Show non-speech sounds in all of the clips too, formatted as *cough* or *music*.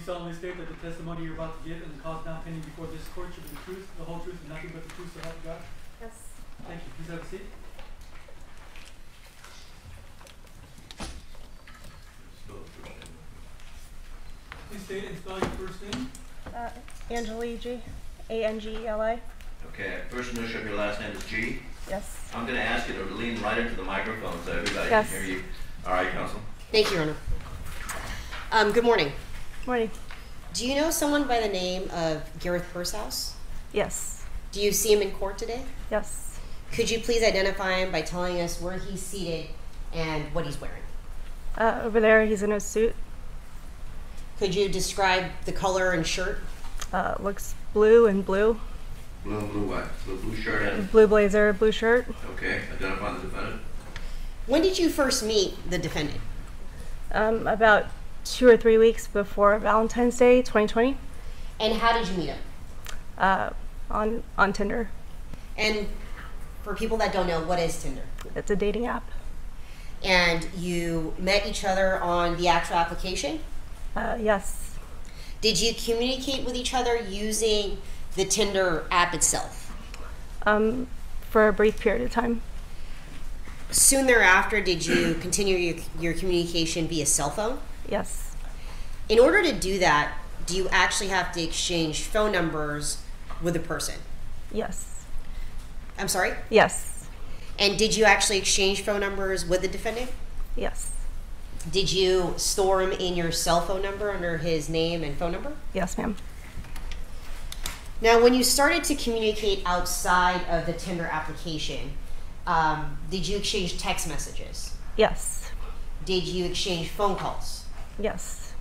you solemnly state that the testimony you're about to give and the cause now pending before this court should be the truth, the whole truth, and nothing but the truth, so help you God? Yes. Thank you. Please have a seat. Please state and spell your first name. Uh, Angeligi, A N G E L I. Okay, first initial of your last name is G. Yes. I'm gonna ask you to lean right into the microphone so everybody can hear you. All right, Counsel? Thank you, Your Honor. Um, good morning. Morning. Do you know someone by the name of Gareth Pursehouse? Yes. Do you see him in court today? Yes. Could you please identify him by telling us where he's seated and what he's wearing? Uh, over there, he's in a suit. Could you describe the color and shirt? Uh, looks blue and blue. Blue blue what? Blue, blue shirt and, Blue blazer, blue shirt. okay, identify the defendant. When did you first meet the defendant? Um, about two or three weeks before Valentine's Day, 2020. And how did you meet him? Uh, on on Tinder. And for people that don't know, what is Tinder? It's a dating app. And you met each other on the actual application? Uh, yes. Did you communicate with each other using the Tinder app itself? Um, for a brief period of time. Soon thereafter, did you continue your, your communication via cell phone? Yes. In order to do that, do you actually have to exchange phone numbers with the person? Yes. I'm sorry? Yes. And did you actually exchange phone numbers with the defendant? Yes. Did you store him in your cell phone number under his name and phone number? Yes, ma'am. Now, when you started to communicate outside of the Tinder application, um, did you exchange text messages? Yes. Did you exchange phone calls? Yes.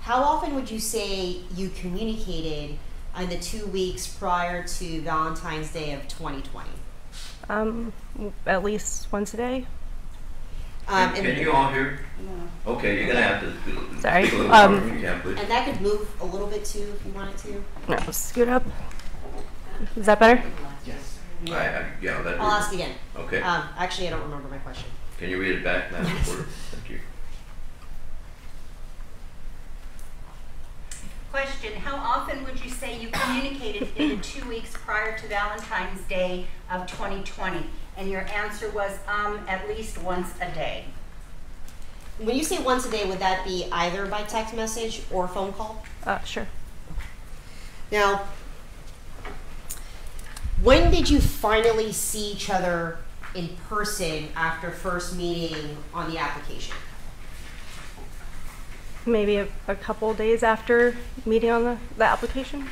How often would you say you communicated in the two weeks prior to Valentine's Day of 2020? Um, at least once a day. Um, Can and, you all hear? No. Okay, you're gonna have to speak Sorry, a um, louder can, and that could move a little bit too if you wanted to. No, scoot up. Is that better? I, I, yeah, that. I'll ask again. Okay, Um, actually, I don't remember my question. can you read it back, Madam Reporter? Thank you. Question, how often would you say you communicated in the two weeks prior to Valentine's Day of 2020? And your answer was, um, at least once a day. When you say once a day, would that be either by text message or phone call? Uh, sure. Now, when did you finally see each other in person after first meeting on the application? Maybe a, a couple days after meeting on the, the application.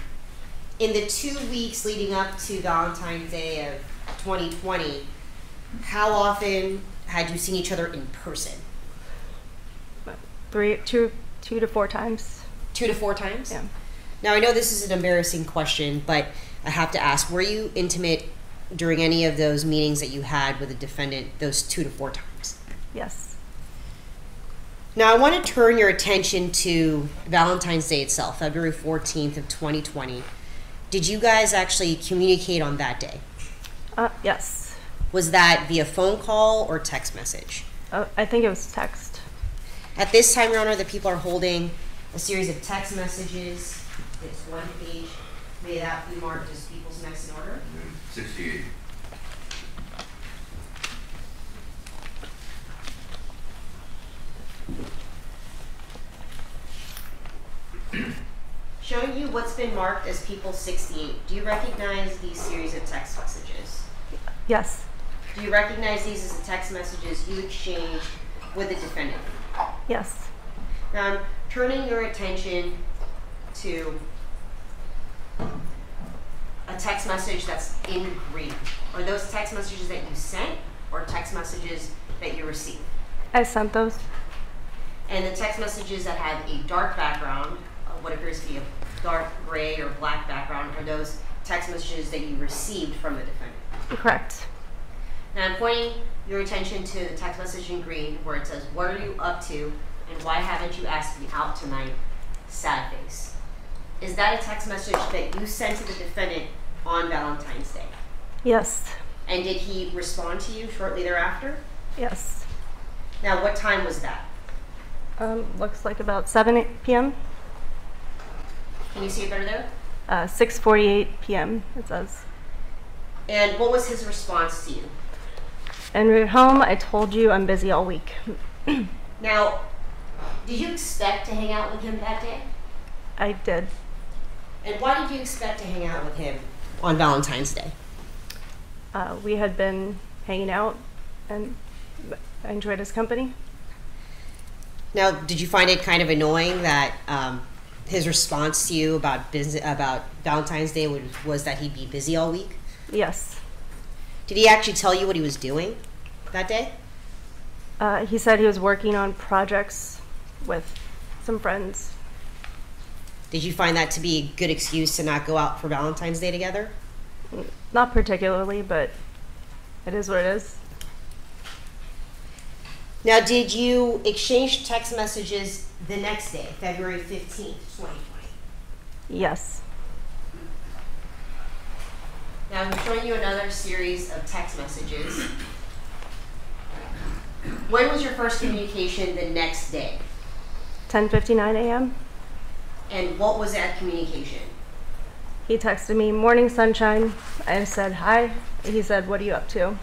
In the two weeks leading up to Valentine's Day of 2020, how often had you seen each other in person? Three, two, two to four times. Two to four times? Yeah. Now, I know this is an embarrassing question, but I have to ask were you intimate during any of those meetings that you had with the defendant those two to four times? Yes. Now, I want to turn your attention to Valentine's Day itself, February 14th of 2020. Did you guys actually communicate on that day? Uh, yes. Was that via phone call or text message? Uh, I think it was text. At this time, Your Honor, the people are holding a series of text messages. It's one page. May that be marked as people's next in order. Sixty-eight. Showing you what's been marked as people 68. Do you recognize these series of text messages? Yes. Do you recognize these as the text messages you exchanged with the defendant? Yes. Now I'm turning your attention to a text message that's in green. Are those text messages that you sent or text messages that you received? I sent those. And the text messages that have a dark background, what appears to be a dark gray or black background, are those text messages that you received from the defendant? Correct. Now I'm pointing your attention to the text message in green where it says, What are you up to and why haven't you asked me out tonight? Sad face. Is that a text message that you sent to the defendant on Valentine's Day? Yes. And did he respond to you shortly thereafter? Yes. Now, what time was that? Um, looks like about 7 p.m. Can you see it better there? Uh, 6:48 p.m. It says. And what was his response to you? En route home, I told you I'm busy all week. *clears throat* Now, did you expect to hang out with him that day? I did. And why did you expect to hang out with him on Valentine's Day? Uh, we had been hanging out, and I enjoyed his company. Now, did you find it kind of annoying that um, his response to you about business about Valentine's Day was, was that he'd be busy all week? Yes. Did he actually tell you what he was doing that day? Uh, he said he was working on projects with some friends. Did you find that to be a good excuse to not go out for Valentine's Day together? Not particularly, but it is what it is. Now, did you exchange text messages the next day, February 15th, 2020? Yes. Now, I'm showing you another series of text messages. When was your first communication the next day? 10:59 a.m. And what was that communication? He texted me, "Morning sunshine." I said, "Hi." He said, "What are you up to?"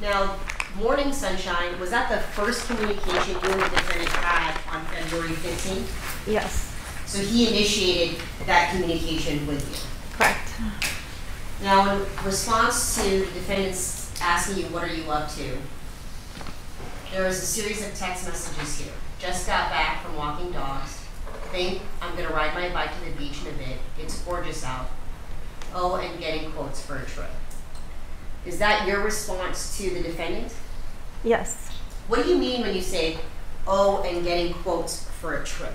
Now, Morning Sunshine, was that the first communication you and the defendant had on February 15th? Yes. So he initiated that communication with you. Correct. Now, in response to the defendants asking you, what are you up to? There was a series of text messages here. Just got back from walking dogs. Think I'm gonna ride my bike to the beach in a bit. It's gorgeous out. Oh, and getting quotes for a trip. Is that your response to the defendant? Yes. What do you mean when you say, oh, and getting quotes for a trip?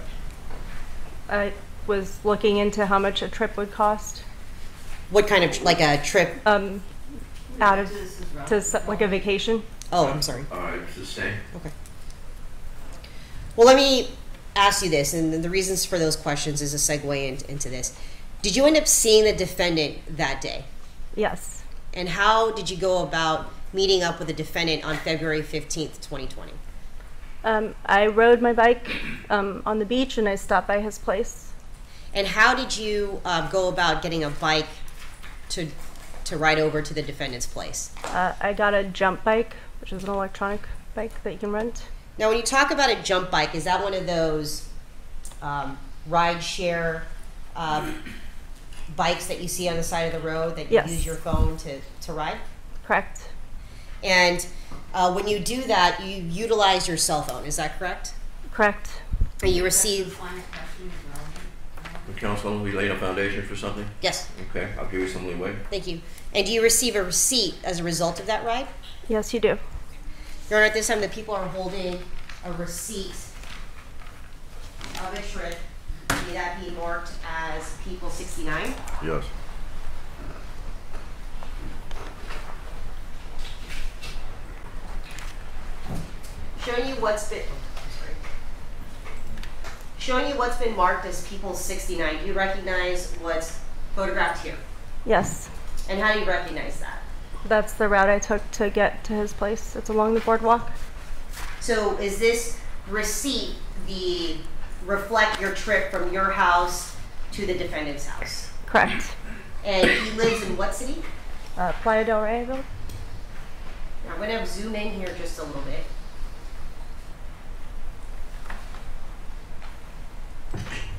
I was looking into how much a trip would cost. What kind of, like a trip? Um, out of to s- like a vacation. Oh, I'm sorry. All right, sustain. Okay. Well, let me ask you this, and the reasons for those questions is a segue in, into this. Did you end up seeing the defendant that day? Yes. And how did you go about meeting up with the defendant on February 15th, 2020? Um, I rode my bike um, on the beach and I stopped by his place. And how did you uh, go about getting a bike to, to ride over to the defendant's place? Uh, I got a jump bike, which is an electronic bike that you can rent. Now, when you talk about a jump bike, is that one of those um, ride share um, bikes that you see on the side of the road that you Yes. use your phone to, to ride? Correct. And uh, when you do that, you utilize your cell phone. Is that correct? Correct. And you receive. The council, we laid a foundation for something? Yes, Okay, I'll give you some leeway. thank you. And do you receive a receipt as a result of that ride? Yes, you do. Your Honor, at this time, the people are holding a receipt of a trip. May that be marked as People 69? Yes. Showing you what's been, oh. Showing you what's been marked as People 69. Do you recognize what's photographed here? Yes. And how do you recognize that? That's the route I took to get to his place. It's along the boardwalk. So is this receipt the reflect your trip from your house to the defendant's house? Correct. And he lives in what city? Uh, Playa del Rey, I believe. Now, I'm gonna zoom in here just a little bit.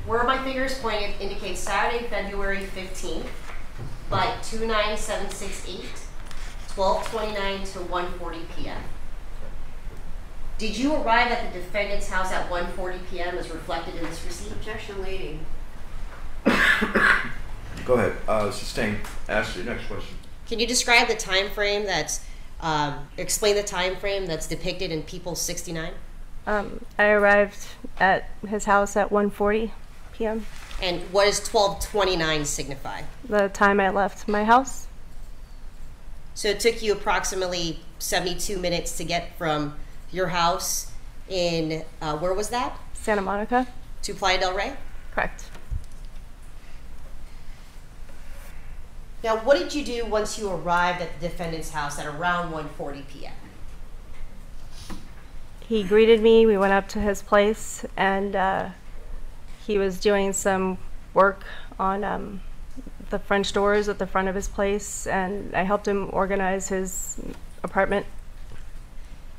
Where my fingers pointed indicates Saturday, February fifteenth, by 29768, 1229 to one forty PM. Did you arrive at the defendant's house at 1:40 PM as reflected in this receipt? Objection lady. Go ahead. Uh, sustain. Ask your next question. Can you describe the time frame that's, um, explain the time frame that's depicted in People sixty-nine? Um, I arrived at his house at 1:40 p.m. And what does twelve twenty-nine signify? The time I left my house. So it took you approximately 72 minutes to get from your house in, uh, where was that? Santa Monica. To Playa del Rey? Correct. Now, what did you do once you arrived at the defendant's house at around 1:40 p.m.? He greeted me. We went up to his place, and uh, he was doing some work on um, the French doors at the front of his place, and I helped him organize his apartment.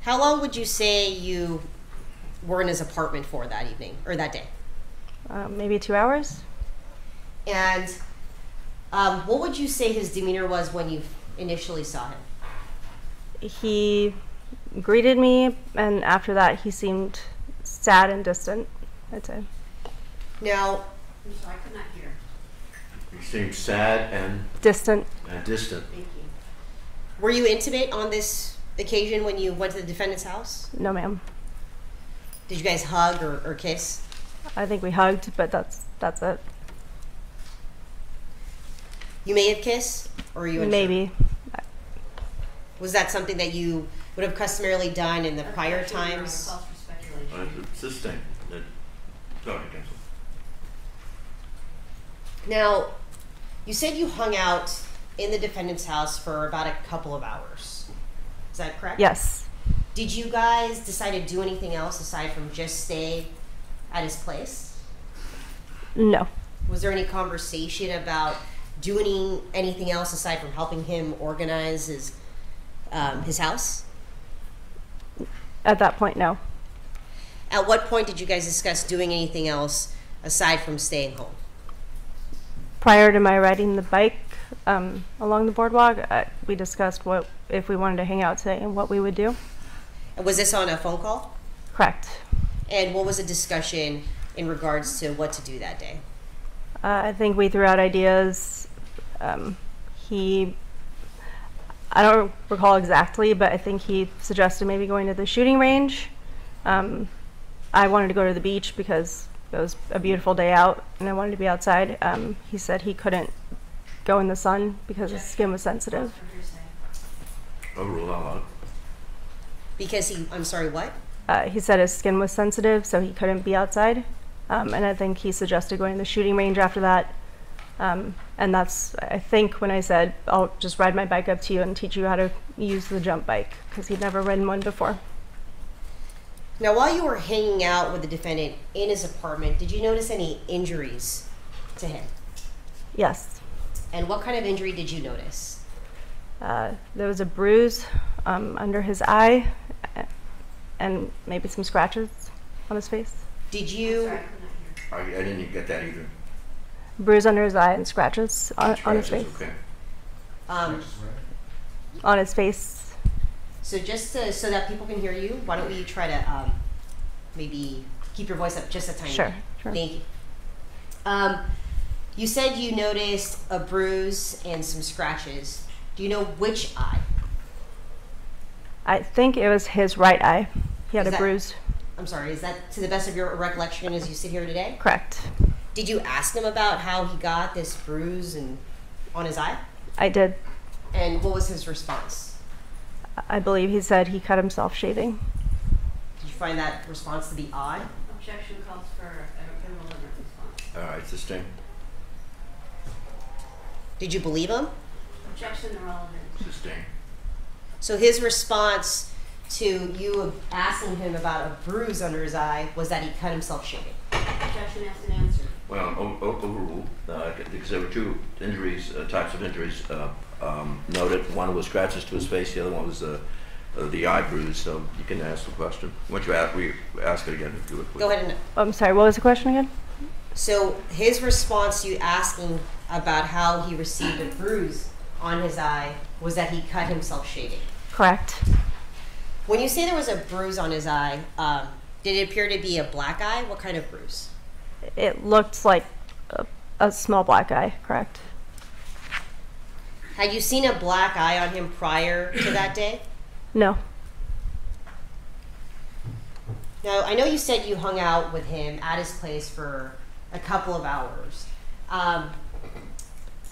How long would you say you were in his apartment for that evening or that day? Um, maybe two hours. And um, what would you say his demeanor was when you initially saw him? He greeted me, and after that, he seemed sad and distant. I'd say. Now, I'm sorry, I could not hear. You seem sad and, Distant. and distant. Thank you. were you intimate on this occasion when you went to the defendant's house? No, ma'am. Did you guys hug or, or kiss? I think we hugged, but that's that's it. You may have kissed, or were you unsure? Maybe. Was that something that you would have customarily done in the prior Objection, times? Calls for. Sustained. Uh, Sorry, counsel. Now, you said you hung out in the defendant's house for about a couple of hours. Is that correct? Yes. Did you guys decide to do anything else aside from just stay at his place? No. Was there any conversation about doing anything else aside from helping him organize his um, his house? At that point, no. At what point did you guys discuss doing anything else aside from staying home? Prior to my riding the bike um, along the boardwalk, uh, we discussed what if we wanted to hang out today and what we would do. And was this on a phone call? Correct. And what was the discussion in regards to what to do that day? Uh, I think we threw out ideas. Um, he, I don't recall exactly, but I think he suggested maybe going to the shooting range. Um, I wanted to go to the beach because it was a beautiful day out and I wanted to be outside. Um, he said he couldn't go in the sun because his skin was sensitive. Calls for hearsay. Overruled all out. Because he, I'm sorry, what? Uh, he said his skin was sensitive, so he couldn't be outside. Um, and I think he suggested going to the shooting range after that. Um, and that's, I think, when I said, I'll just ride my bike up to you and teach you how to use the jump bike, because he'd never ridden one before. Now, while you were hanging out with the defendant in his apartment, did you notice any injuries to him? Yes. And what kind of injury did you notice? Uh, there was a bruise um, under his eye and maybe some scratches on his face. Did you? I could not hear. I, I didn't get that either. Bruise under his eye and scratches on, on his face. Okay. Um, On his face. so just to, so that people can hear you, why don't we try to um, maybe keep your voice up just a tiny Sure, bit? sure. Thank you. Um, you said you noticed a bruise and some scratches. Do you know which eye? I think it was his right eye. He had Is a that- bruise. I'm sorry, is that to the best of your recollection as you sit here today? Correct. Did you ask him about how he got this bruise and on his eye? I did. And what was his response? I believe he said he cut himself shaving. Did you find that response to be odd? Objection calls for an irrelevant response. All right, sustained. Did you believe him? Objection irrelevant. Sustained. So his response to you asking him about a bruise under his eye was that he cut himself shaving. Objection asked and answered. Well, o- o- overruled, uh, because there were two injuries, uh, types of injuries uh, um, noted. One was scratches to his face, the other one was uh, uh, the eye bruise. So you can ask the question. Once you ask, we ask it again, if you would. please. Go ahead and. I'm sorry, what was the question again? So his response to you asking about how he received a bruise on his eye was that he cut himself shaving. Correct. When you say there was a bruise on his eye, um, did it appear to be a black eye? What kind of bruise? It looked like a, a small black eye, correct? Had you seen a black eye on him prior to that day? *clears throat* No. Now, I know you said you hung out with him at his place for a couple of hours. Um,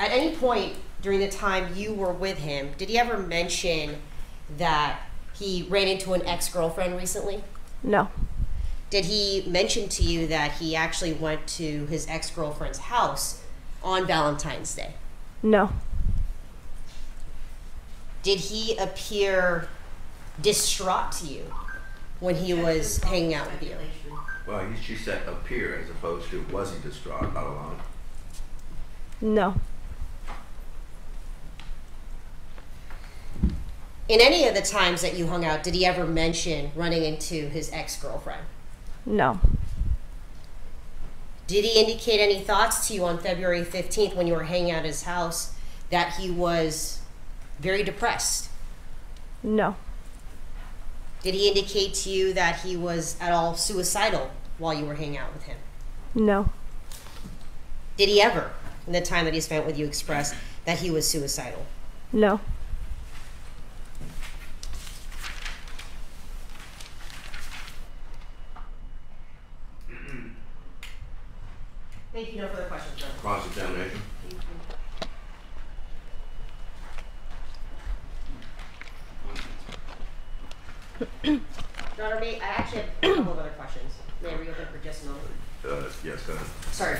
at any point during the time you were with him, did he ever mention that he ran into an ex girlfriend recently? No. Did he mention to you that he actually went to his ex girlfriend's house on Valentine's Day? No. Did he appear distraught to you when he was hanging out with you? Well, he, she said appear as opposed to was he distraught all along. No. In any of the times that you hung out, did he ever mention running into his ex girlfriend? No. Did he indicate any thoughts to you on February 15th when you were hanging out at his house that he was very depressed? No. Did he indicate to you that he was at all suicidal while you were hanging out with him? No. Did he ever, in the time that he spent with you, express that he was suicidal? No. Thank you. No further questions, Your Honor. Cross-examination? Your Honor, may, I actually have a couple of other questions. May I reopen for just a moment? Uh, yes, go ahead. Sorry.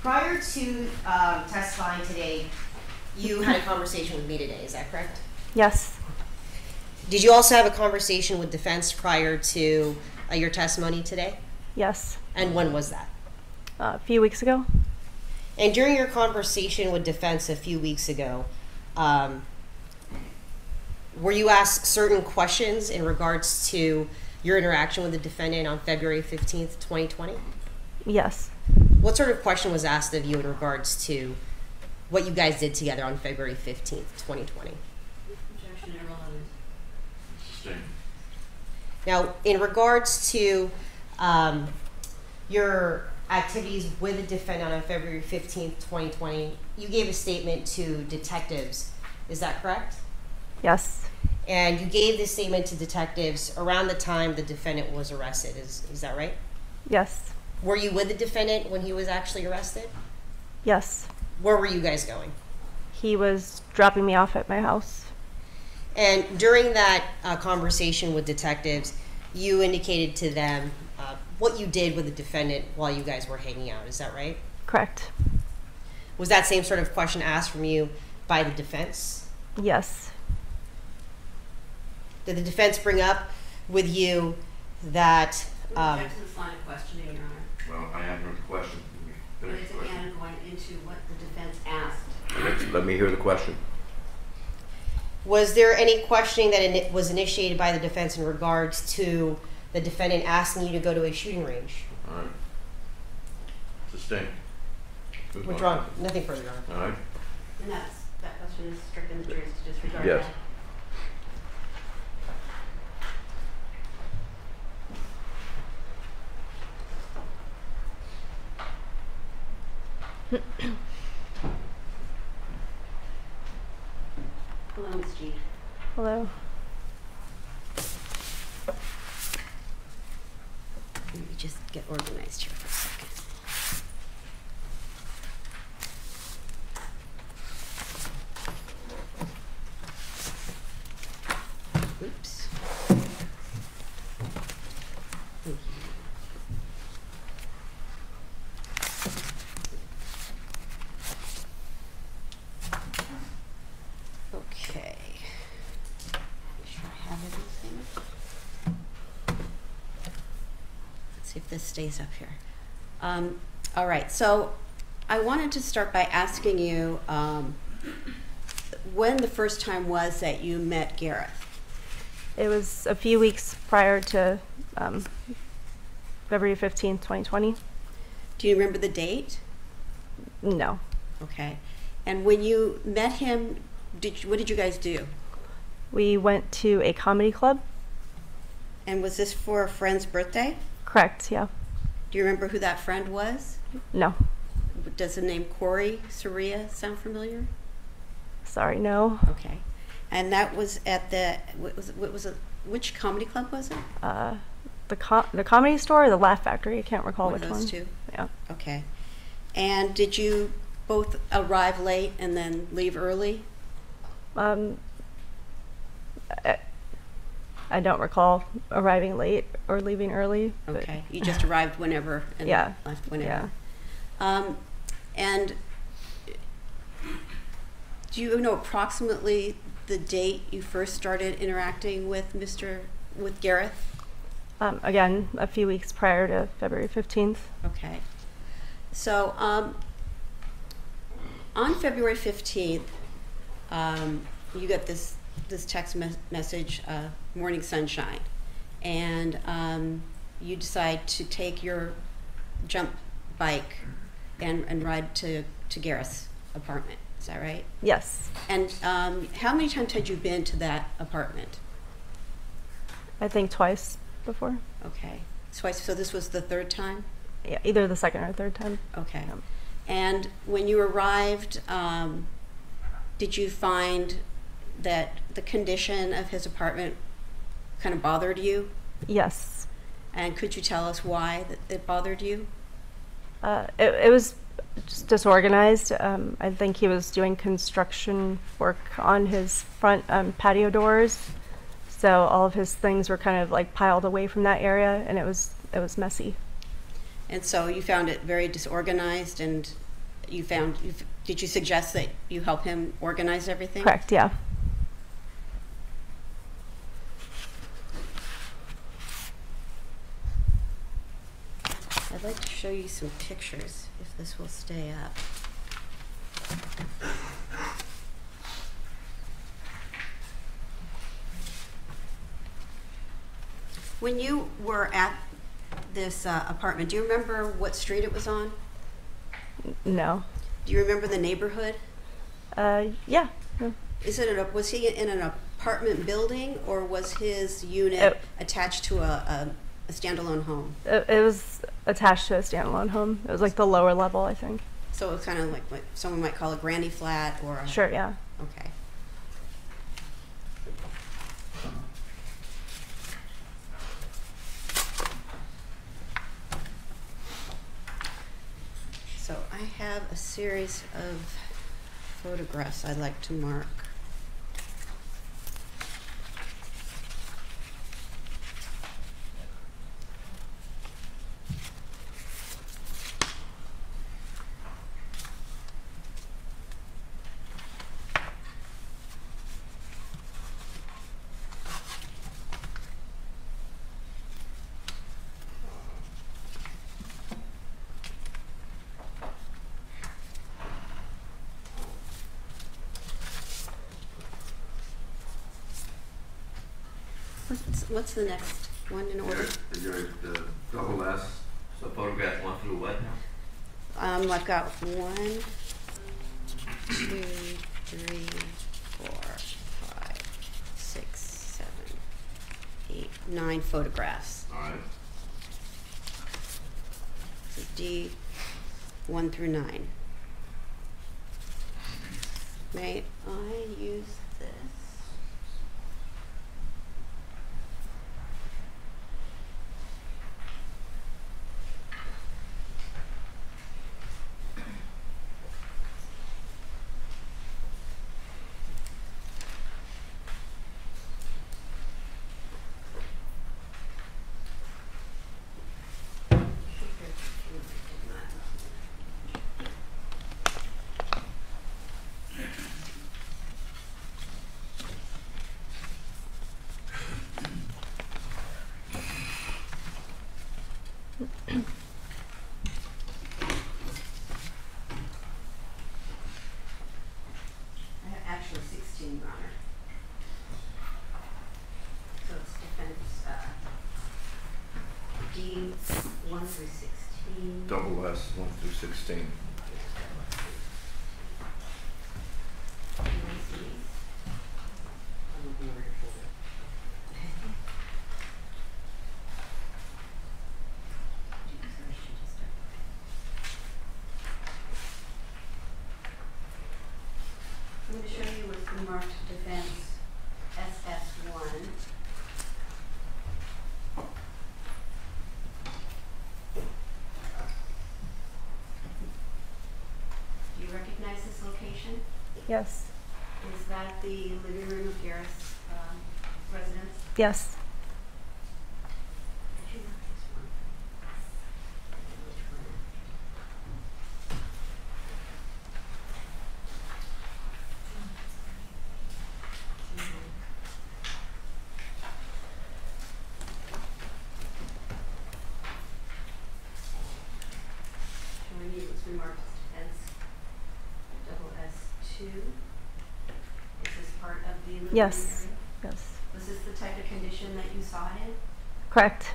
Prior to um, testifying today, you had a conversation with me today, is that correct? Yes. Did you also have a conversation with defense prior to uh, your testimony today? Yes. And when was that? Uh, a few weeks ago. And during your conversation with defense a few weeks ago, um, were you asked certain questions in regards to your interaction with the defendant on February 15th, 2020? Yes. What sort of question was asked of you in regards to what you guys did together on February 15th, 2020? Sustained. Now, in regards to um, your activities with the defendant on February 15th, 2020, you gave a statement to detectives. Is that correct? Yes. And you gave this statement to detectives around the time the defendant was arrested. Is, is that right? Yes. Were you with the defendant when he was actually arrested? Yes. Where were you guys going? He was dropping me off at my house. And during that uh, conversation with detectives, you indicated to them uh, what you did with the defendant while you guys were hanging out. Is that right? Correct. Was that same sort of question asked from you by the defense? Yes. Did the defense bring up with you that? Um, Object to this line of questioning, Your Honor. Well, I haven't heard the question. But Finish it's the question. again going into what the defense asked. Let me hear the question. Was there any questioning that ini- was initiated by the defense in regards to the defendant asking you to go to a shooting range? All right. Sustained. Move on. Withdrawn. Nothing further on. All right. And that's, that question is stricken, the jury's to disregard Yes. that. *clears throat* Hello, Ms. G. Hello. Let me just get organized here for a second. Oops. Okay. Make sure I have everything. Let's see if this stays up here. Um, all right, so I wanted to start by asking you um, when the first time was that you met Gareth. It was a few weeks prior to um, February 15th, 2020. Do you remember the date? No. Okay. And when you met him, did you, what did you guys do? We went to a comedy club. And was this for a friend's birthday? Correct. Yeah. Do you remember who that friend was? No. Does the name Corey Soria sound familiar? Sorry. No. Okay. And that was at the what was what was it? Which comedy club was it? Uh, the co- the comedy store or the Laugh Factory. I can't recall One which those one. two. Yeah. Okay. And did you both arrive late and then leave early? Um, I, don't recall arriving late or leaving early. but- Okay. You just arrived whenever and Yeah. left whenever. Yeah. Um, and do you know approximately the date you first started interacting with Mr. with Gareth? Um, again, a few weeks prior to February 15th. Okay. So, um, on February fifteenth, um, you got this, this text mes- message, uh, morning sunshine. And, um, you decide to take your jump bike and, and ride to, to Gareth's apartment. Is that right? Yes, And, um, how many times had you been to that apartment? I think twice before. Okay. Twice, so this was the third time? Yeah, either the second or third time. Okay. Yep. And when you arrived, um, did you find that the condition of his apartment kind of bothered you? Yes. And could you tell us why it bothered you? Uh, it, it was just disorganized. Um, I think he was doing construction work on his front um, patio doors, so all of his things were kind of like piled away from that area, and it was it was messy. And so you found it very disorganized, and you found, you f- did you suggest that you help him organize everything? Correct. Yeah. I'd like to show you some pictures, if this will stay up. When you were at this uh, apartment, do you remember what street it was on? No. Do you remember the neighborhood? Uh, yeah. yeah. Is it, a, was he in an apartment building, or was his unit It- attached to a, a, a standalone home? It, it was attached to a standalone home. It was like the lower level, I think. So it was kind of like what someone might call a granny flat, or a, Sure. Yeah. Okay. So I have a series of photographs I'd like to mark. What's, the next one in order? Your, the double S, so photograph one through what now? Um, I've got one, two, three, four, five, six, seven, eight, nine photographs. All right. So D, one through nine. Right, I use this? I have actually sixteen, Your Honor. So it's defense, uh, D one through sixteen. Double S, one through sixteen. location? Yes. Is that the living room of Gareth's um, residence? Yes. Remarks two? Is this part of the Yes, yes. Was this the type of condition that you saw it in? Correct.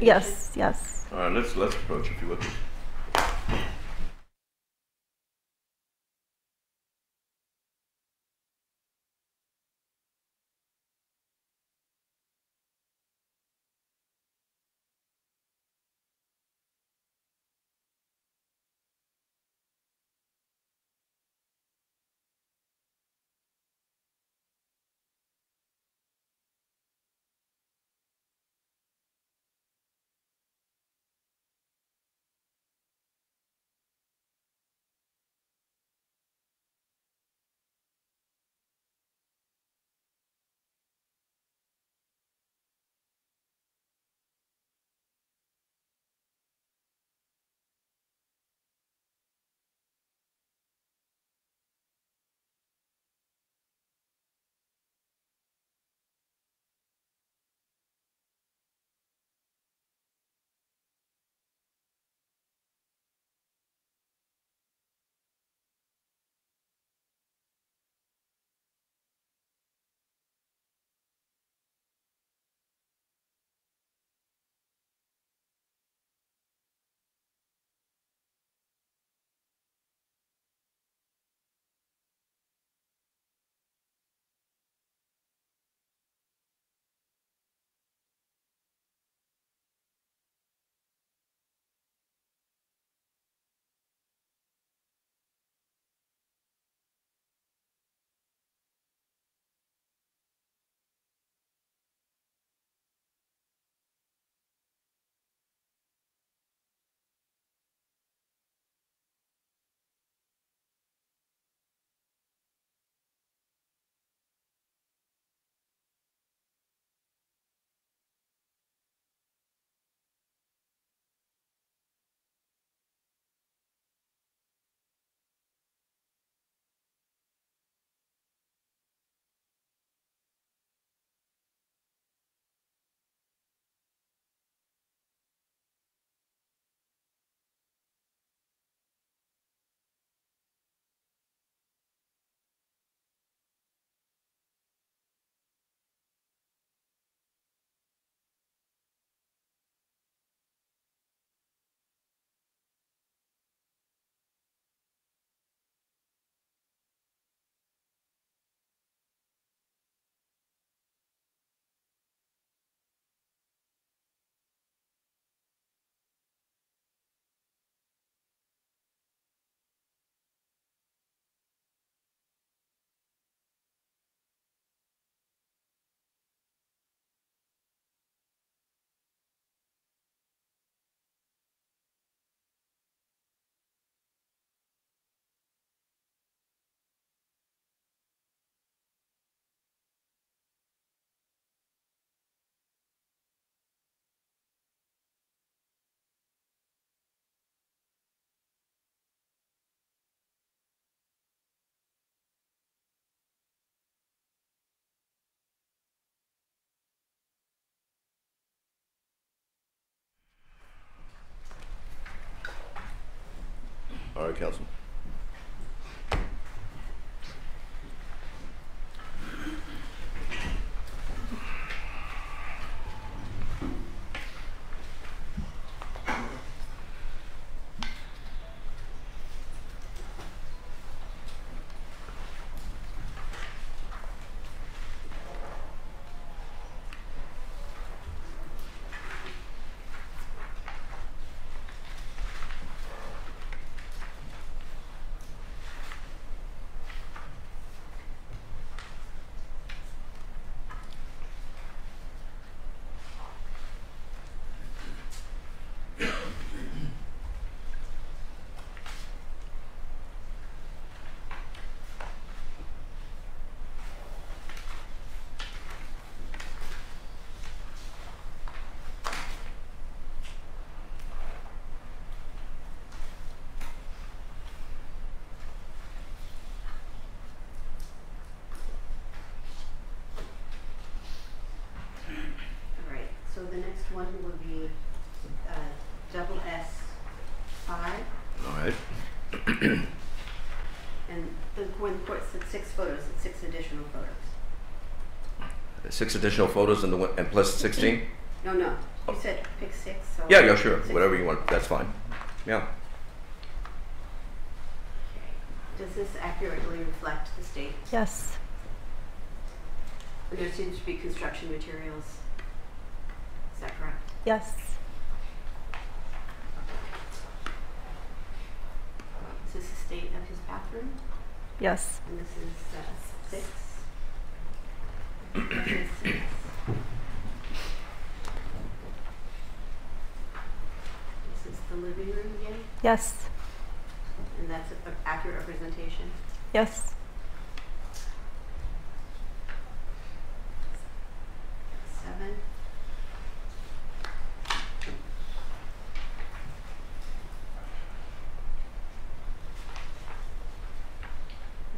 Yes. Yes. All right, let's, let's approach if you would. All right, Councilman. one who be uh, double S five, All right. *clears throat* and the, when the court said six photos, it's six additional photos. Six additional photos and the, one- and plus 16? No, no, oh. you said pick six, so. Yeah, yeah, sure, Six. whatever you want, that's fine. Yeah, Does this accurately reflect the state? Yes. There seems to be construction materials Yes. Is this the state of his bathroom? Yes. And this is uh, six? This is six. This is the living room again, Yes. and that's an accurate representation? Yes. Seven.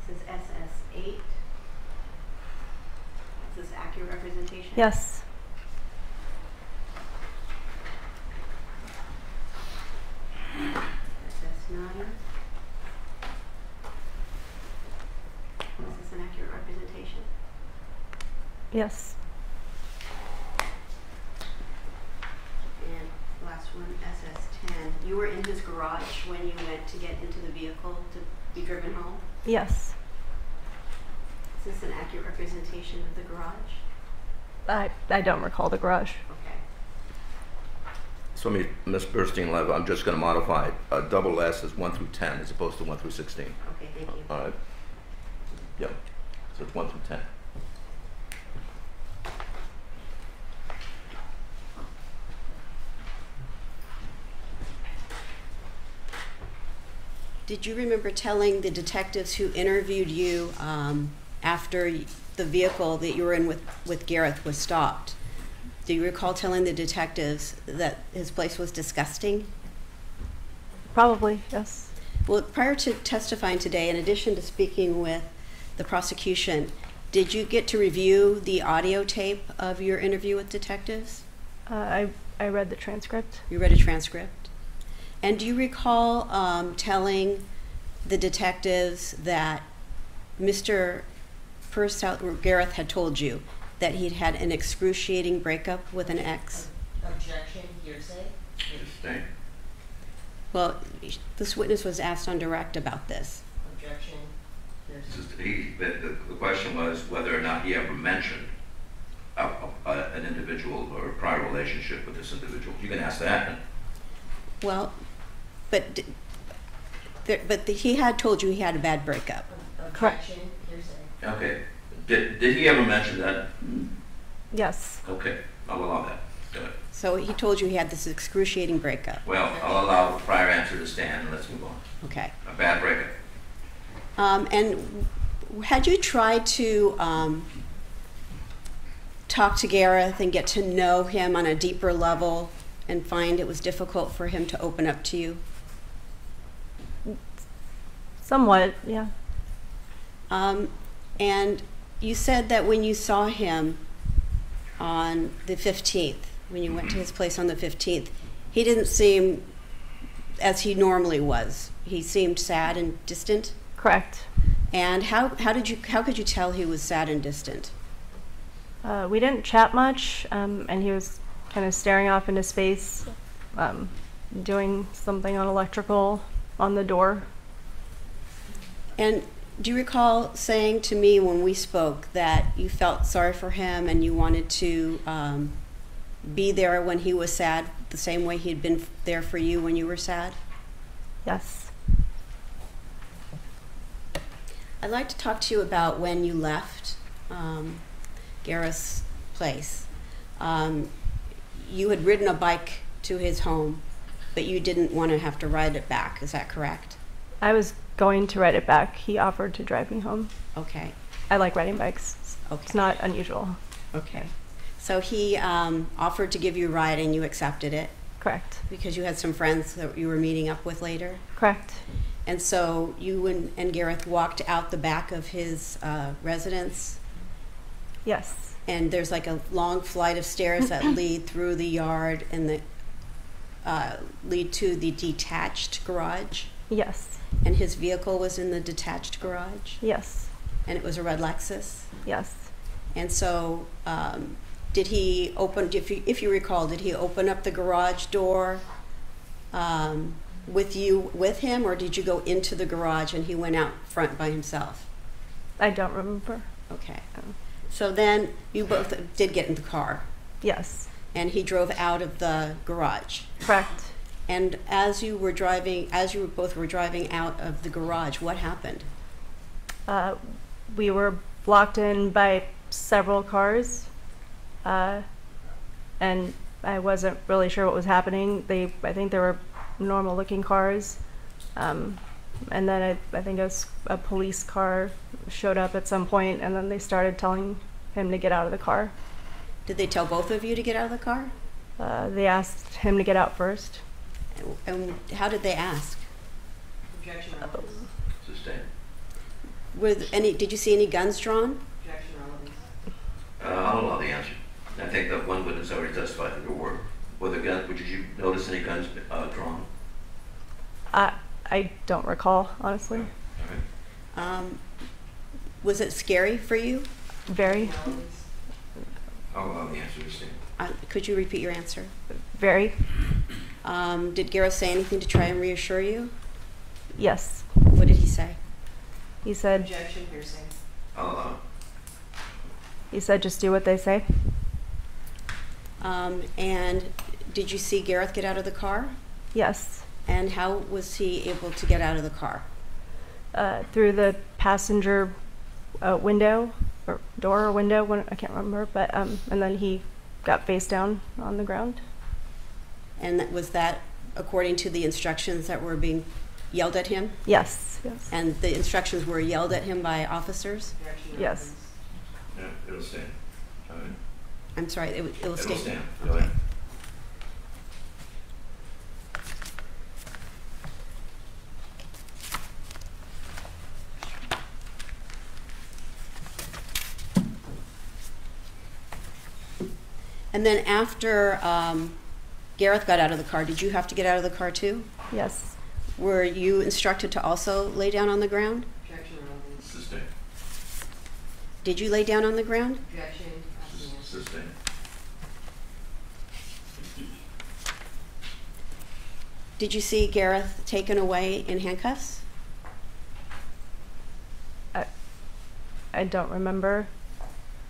This is SS eight. Is this accurate representation? Yes. SS nine. Is this an accurate representation? Yes. And last one, SS ten. You were in his garage when you went to get into the vehicle to be driven home? Yes. Is this an accurate representation of the garage? I, I don't recall the garage. Okay. So, me- Ms. Burstein Lev, I'm just going to modify it. Uh, double S is 1 through 10 as opposed to 1 through 16. Okay, thank you. All right. Yep. So it's 1 through 10. Did you remember telling the detectives who interviewed you um, after y- the vehicle that you were in with, with Gareth was stopped? Do you recall telling the detectives that his place was disgusting? Probably, yes. Well, prior to testifying today, in addition to speaking with the prosecution, did you get to review the audio tape of your interview with detectives? Uh, I, I read the transcript. You read a transcript? And do you recall um, telling the detectives that Mr. Purcell, Gareth had told you that he'd had an excruciating breakup with an ex? Objection, hearsay? Interesting. Well, this witness was asked on direct about this. Objection, hearsay. He- The the- the question was whether or not he ever mentioned a- a- an individual or a prior relationship with this individual. You can ask that. Well, but, d- there, but the, he had told you he had a bad breakup. Correct. Objection, hearsay. Okay. Did did he ever mention that? Yes. Okay, I'll allow that. Good. So he told you he had this excruciating breakup. Well, I'll allow the prior answer to stand, and let's move on. Okay. A bad breakup. Um, and had you tried to um, talk to Gareth and get to know him on a deeper level and find it was difficult for him to open up to you? Somewhat, yeah. Um, and you said that when you saw him on the 15th, when you went to his place on the 15th, he didn't seem as he normally was. He seemed sad and distant. Correct. And how, how did you how could you tell he was sad and distant? Uh, we didn't chat much, um, and he was kind of staring off into space, um, doing something on electrical on the door. And do you recall saying to me when we spoke that you felt sorry for him and you wanted to um, be there when he was sad, the same way he'd been there for you when you were sad? Yes. I'd like to talk to you about when you left um, Gareth's place. Um, you had ridden a bike to his home, but you didn't want to have to ride it back. Is that correct? I was going to ride it back. He offered to drive me home. Okay. I like riding bikes. It's Okay. not unusual. Okay. So he um, offered to give you a ride and you accepted it Correct. because you had some friends that you were meeting up with later. Correct. And so you and, and Gareth walked out the back of his uh, residence, Yes. and there's like a long flight of stairs that *clears throat* lead through the yard and the uh, lead to the detached garage. Yes. And his vehicle was in the detached garage? Yes. And it was a red Lexus? Yes. And so, um, did he open, if you, if you recall, did he open up the garage door um, with you, with him, or did you go into the garage and he went out front by himself? I don't remember. Okay. Oh. So then you both did get in the car Yes. and he drove out of the garage. Correct. And as you were driving, as you both were driving out of the garage, what happened? Uh, we were blocked in by several cars, uh, and I wasn't really sure what was happening. They, I think they were normal-looking cars, um, and then I, I think a police car showed up at some point, and then they started telling him to get out of the car. Did they tell both of you to get out of the car? Uh, they asked him to get out first. And how did they ask? Objection relevance. Sustained. Were th- any, did you see any guns drawn? Objection relevance. Uh, I'll allow the answer. I think that one witness already testified that there were. Were the guns, did you notice any guns uh, drawn? I, I don't recall, honestly. All right. Um, was it scary for you? Very, I'll allow the answer to stand. Uh, could you repeat your answer? very, Um, did Gareth say anything to try and reassure you? yes. What did he say? He said, Objection hearsay. I'll allow it. he said, just do what they say. Um, and did you see Gareth get out of the car? Yes. And how was he able to get out of the car? uh, through the passenger uh, window or door or window, one, I can't remember, but um, and then he got face down on the ground. And that, was that according to the instructions that were being yelled at him? Yes, yes, And the instructions were yelled at him by officers? Objection Yes. Yeah, it'll stand. All right. I'm sorry, it, it'll It'll stay. stand. Go ahead. And then after um, Gareth got out of the car, did you have to get out of the car too? yes, Were you instructed to also lay down on the ground? Objection. Sustained. Did you lay down on the ground? Objection. Sustained. Did you see Gareth taken away in handcuffs? I, I don't remember.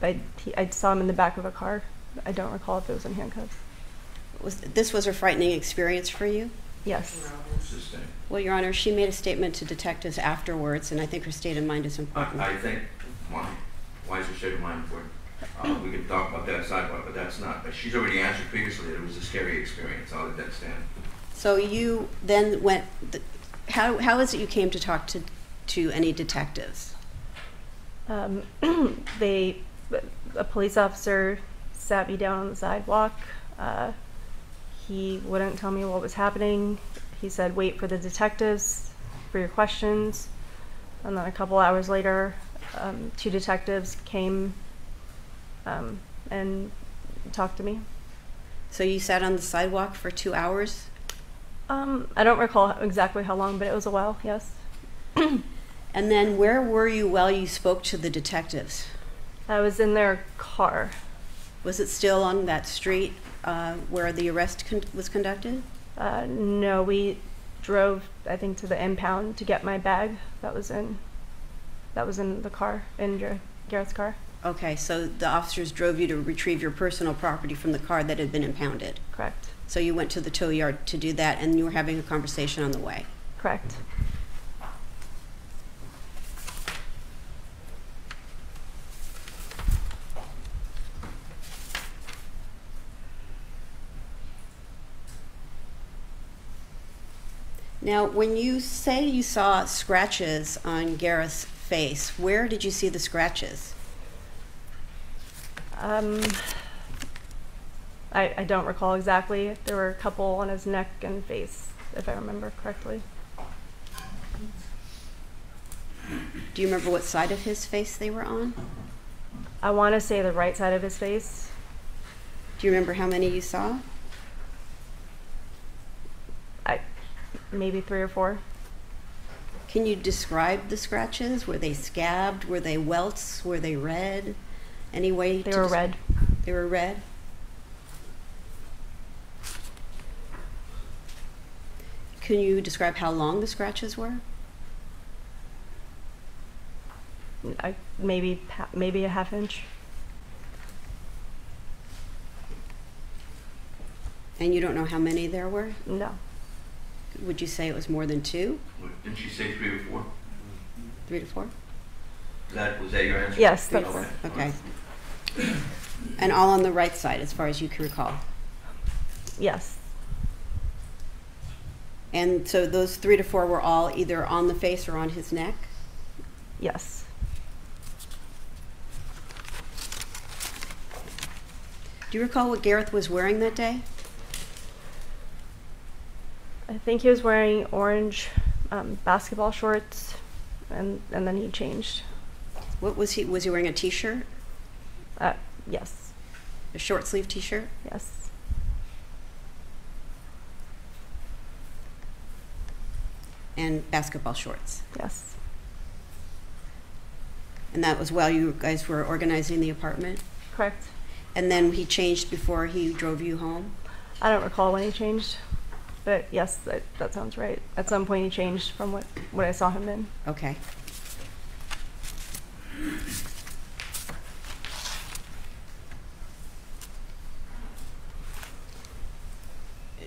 I I saw him in the back of a car. I don't recall if it was in handcuffs. Was, this was a frightening experience for you? Yes, Objection relevance. Sustained. Well, Your Honor, she made a statement to detectives afterwards, and I think her state of mind is important. I, I think, why, why is her state of mind important? Uh, we can talk about that sidewalk, but that's not, but she's already answered previously that it was a scary experience. I'll let that stand. So you then went, th- how, how is it you came to talk to, to any detectives? um, *clears throat* they a police officer sat me down on the sidewalk. Uh, he wouldn't tell me what was happening. He said, "Wait for the detectives for your questions." And then a couple hours later, um, two detectives came um, and talked to me. So you sat on the sidewalk for two hours? Um, I don't recall exactly how long, but it was a while. Yes, *clears throat* And then where were you while you spoke to the detectives? I was in their car. Was it still on that street uh, where the arrest con- was conducted? Uh, no, we drove, I think, to the impound to get my bag. That was in, that was in the car, in Gar- Gareth's car. Okay, so the officers drove you to retrieve your personal property from the car that had been impounded. Correct. So you went to the tow yard to do that, and you were having a conversation on the way. Correct. Now, when you say you saw scratches on Gareth's face, where did you see the scratches? Um, I, I don't recall exactly. There were a couple on his neck and face, if I remember correctly. Do you remember what side of his face they were on? I want to say the right side of his face. Do you remember how many you saw? I, maybe three or four. Can you describe the scratches? Were they scabbed? Were they welts? Were they red? Any way? They were red. They were red? Can you describe how long the scratches were? I, maybe maybe a half inch. And you don't know how many there were? No. Would you say it was more than two? Didn't she say three or four? Three to four? That, was that your answer? Yes, Three to that's four. Okay. And all on the right side, as far as you can recall? yes. And so those three to four were all either on the face or on his neck? Yes. Do you recall what Gareth was wearing that day? I think he was wearing orange um, basketball shorts, and and then he changed. What was he, was he wearing a t-shirt? Uh, yes. A short sleeve t-shirt? Yes. And basketball shorts? Yes. And that was while you guys were organizing the apartment? Correct. And then he changed before he drove you home? I don't recall when he changed, but yes, that, that sounds right. At some point, he changed from what what I saw him in. Okay.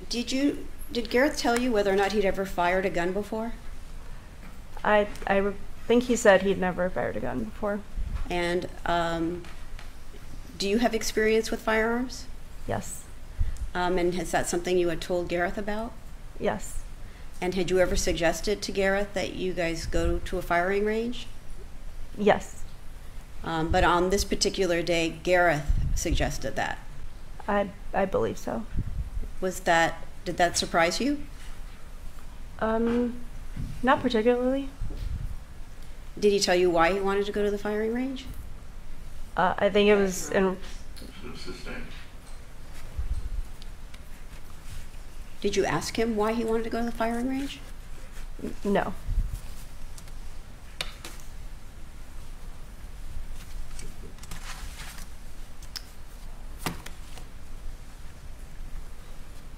Did you, did Gareth tell you whether or not he'd ever fired a gun before? I I think he said he'd never fired a gun before. And um, do you have experience with firearms? Yes. Um, and is that something you had told Gareth about? Yes. And had you ever suggested to Gareth that you guys go to a firing range? Yes. Um, but on this particular day, Gareth suggested that. I I believe so. Was that, did that surprise you? Um, not particularly. Did he tell you why he wanted to go to the firing range? Uh, I think it was in Sustained. Did you ask him why he wanted to go to the firing range? no.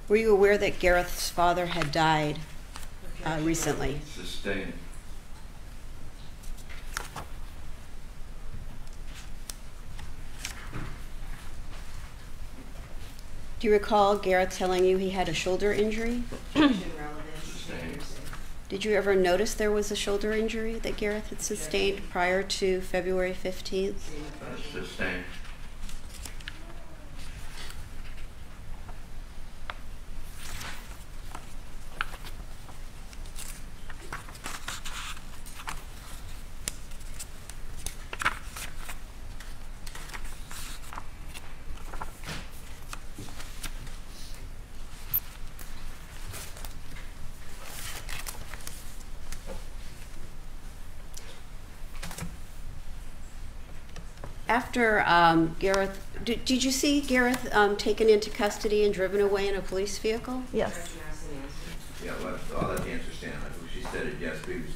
Were you aware that Gareth's father had died uh, recently? Sustained. Do you recall Gareth telling you he had a shoulder injury? Did you ever notice there was a shoulder injury that Gareth had sustained prior to February 15th? Sustained. After um, Gareth, did, did you see Gareth um, taken into custody and driven away in a police vehicle? Yes. Yeah, well, I'll let the answer stand. I think She stated yes previously.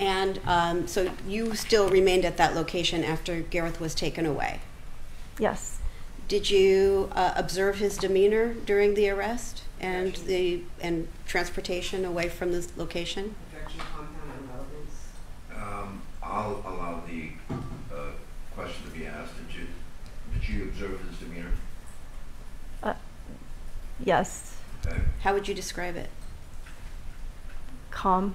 And um, so you still remained at that location after Gareth was taken away. Yes. Did you uh, observe his demeanor during the arrest and the and transportation away from this location? Objection, compound, and relevance. Um, I'll allow the, uh, question to be asked. Did you, did you observe his demeanor? Uh, yes. How would you describe it? Calm.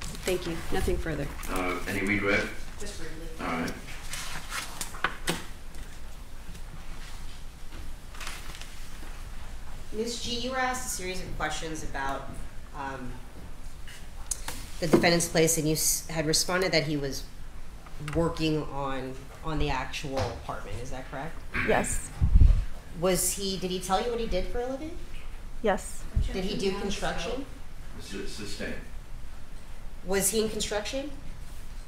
Thank you. Nothing further. Uh, any redirect? Just briefly. All right. Ms. G, you were asked a series of questions about um, the defendant's place, and you had responded that he was working on on the actual apartment. Is that correct? Yes. Was he? Did he tell you what he did for a living? Yes. Did he do construction? Su- Sustained. Was he in construction?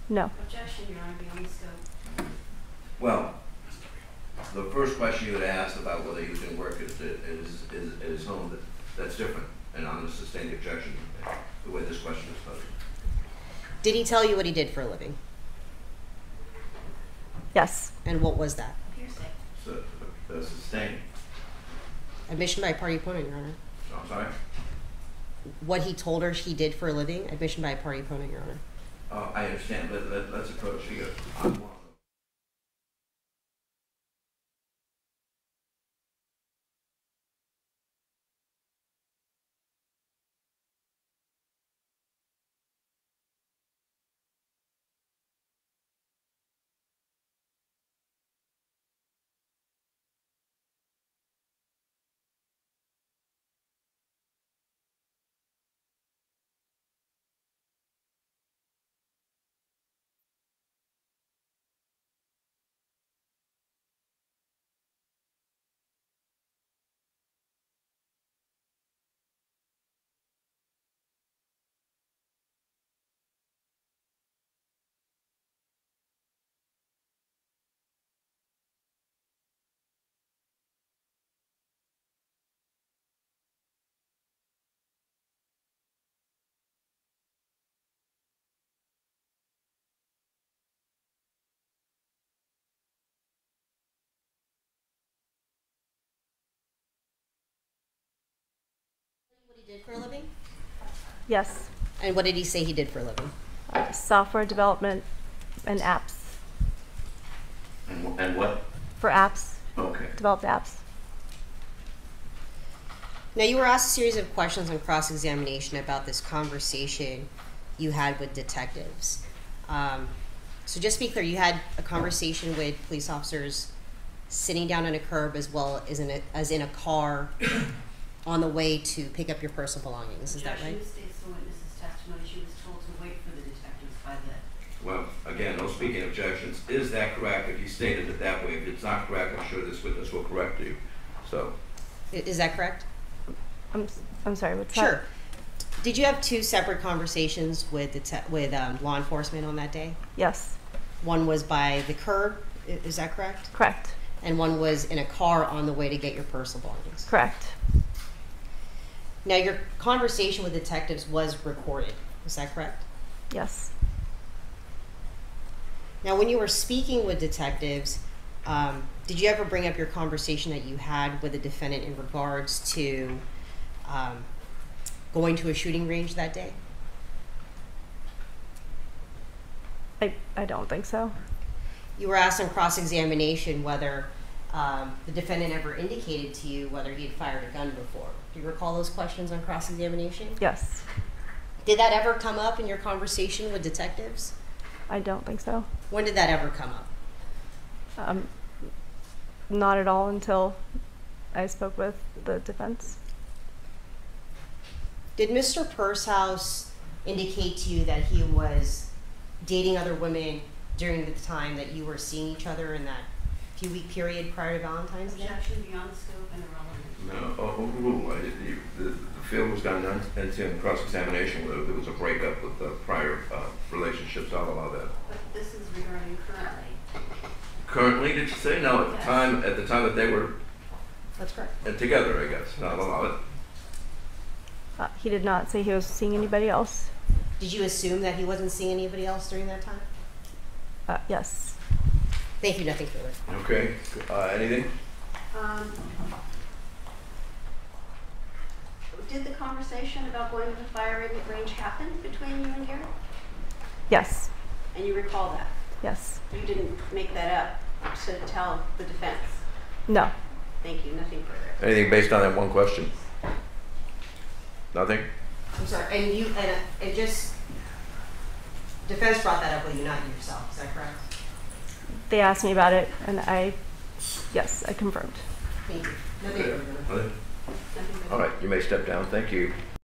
No. Objection, Your Honor, beyond the scope. Well, the first question you had asked about whether he was doing work at, at his, his, at his home, that, that's different, and I'm a sustained objection. the way this question is posed. Did he tell you what he did for a living? Yes, And what was that? So, uh, sustained, Admission by a party opponent, Your Honor. I'm sorry? What he told her he did for a living? Admission by a party opponent, Your Honor. Uh, I understand, let, let, let's approach here. I'm did for a living? yes. And what did he say he did for a living? Uh, software development and apps. And, wh- and what? For apps, Okay. developed apps. Now, you were asked a series of questions on cross examination about this conversation you had with detectives. Um, so, just to be clear, you had a conversation with police officers sitting down on a curb as well as in a, as in a car on the way to pick up your personal belongings. Is that right? Objection states the witness's testimony, she was told to wait for the detectives by the Well, again, no speaking objections. Is that correct? If you stated it that way, if it's not correct, I'm sure this witness will correct you. So, Is that correct? I'm, s- I'm sorry, what's that? Sure. Did you have two separate conversations with dete- with um, law enforcement on that day? Yes, One was by the curb, is that correct? correct, And one was in a car on the way to get your personal belongings. correct. Now, your conversation with detectives was recorded. Is that correct? Yes, Now, when you were speaking with detectives, um, did you ever bring up your conversation that you had with the defendant in regards to um, going to a shooting range that day? I, I don't think so. You were asked on cross examination whether um, the defendant ever indicated to you whether he had fired a gun before. Do you recall those questions on cross examination? Yes, Did that ever come up in your conversation with detectives? I don't think so. When did that ever come up? Um, not at all until I spoke with the defense. Did Mr. Pursehouse indicate to you that he was dating other women during the time that you were seeing each other and that few week period prior to Valentine's Day? objection beyond the scope and irrelevant. no, oh, overruled. I- the- The, the field was done into in cross-examination. There there was a breakup with the prior uh, relationships. I'll allow that. But this is regarding currently. Currently, did you say? No, at the time, at the time that they were That's correct. uh, together, I guess. No, I'll allow it. Uh, he did not say he was seeing anybody else. Did you assume that he wasn't seeing anybody else during that time? Uh, yes, Thank you, nothing further. Okay, uh, anything? Um, Did the conversation about going to the firing range happen between you and Gareth? yes, And you recall that? yes. You didn't make that up to tell the defense? No, Thank you, nothing further. Anything based on that one question? Nothing? I'm sorry, and you, and, uh, and just, defense brought that up with you, not yourself, is that correct? They asked me about it, and I, yes, I confirmed. Thank you. Nothing further. Nothing? Nothing further. All right, you may step down. Thank you.